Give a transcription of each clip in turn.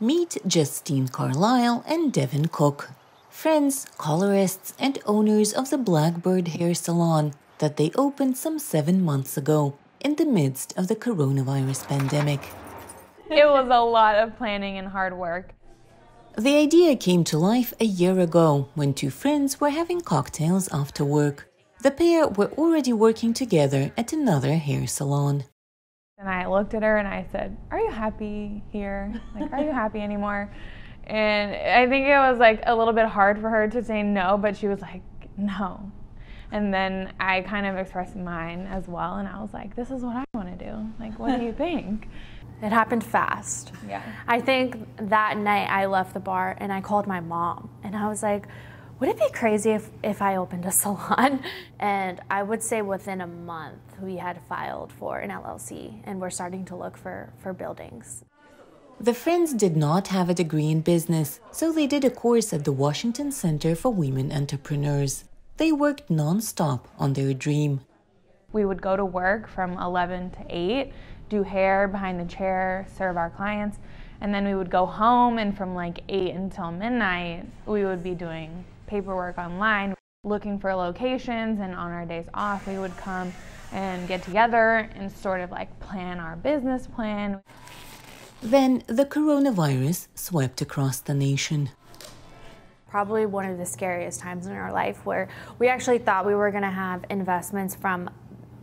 Meet Justine Carlisle and Devin Cook, friends, colorists, and owners of the Blackbird Hair Salon that they opened some seven months ago in the midst of the coronavirus pandemic. It was a lot of planning and hard work. The idea came to life a year ago when two friends were having cocktails after work. The pair were already working together at another hair salon. And I looked at her and I said, Are you happy here? Like, are you happy anymore? And I think it was like a little bit hard for her to say no, but she was like, No. And then I kind of expressed mine as well. And I was like, This is what I want to do. Like, what do you think? It happened fast. Yeah. I think that night I left the bar and I called my mom and I was like, would it be crazy if, if I opened a salon? And I would say within a month we had filed for an LLC and we're starting to look for, for buildings. The friends did not have a degree in business, so they did a course at the Washington Center for Women Entrepreneurs. They worked nonstop on their dream. We would go to work from 11 to 8, do hair behind the chair, serve our clients, and then we would go home and from like 8 until midnight we would be doing paperwork online, looking for locations, and on our days off, we would come and get together and sort of like plan our business plan. Then the coronavirus swept across the nation. Probably one of the scariest times in our life where we actually thought we were going to have investments from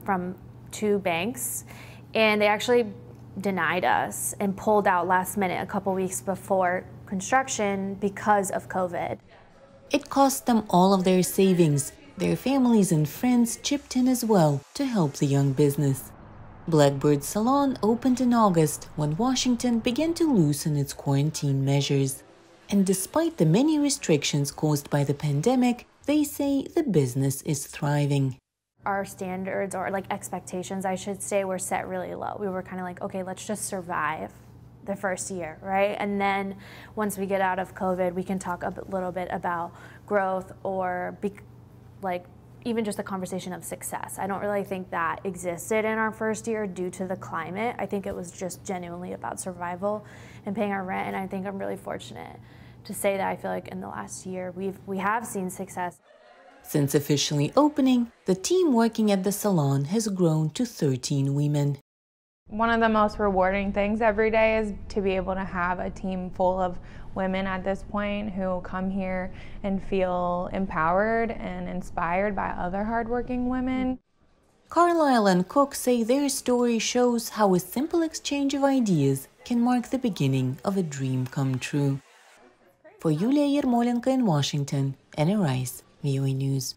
from two banks and they actually denied us and pulled out last minute a couple weeks before construction because of COVID. It cost them all of their savings. Their families and friends chipped in as well to help the young business. Blackbird Salon opened in August when Washington began to loosen its quarantine measures. And despite the many restrictions caused by the pandemic, they say the business is thriving. Our standards or like expectations, I should say, were set really low. We were kind of like, okay, let's just survive the first year, right? And then once we get out of COVID, we can talk a little bit about growth or be, like even just a conversation of success. I don't really think that existed in our first year due to the climate. I think it was just genuinely about survival and paying our rent. And I think I'm really fortunate to say that I feel like in the last year we've we have seen success. Since officially opening, the team working at the salon has grown to 13 women. One of the most rewarding things every day is to be able to have a team full of women at this point who come here and feel empowered and inspired by other hardworking women. Carlisle and Cook say their story shows how a simple exchange of ideas can mark the beginning of a dream come true. For Yulia Yermolenko in Washington, Anna Rice, VOA News.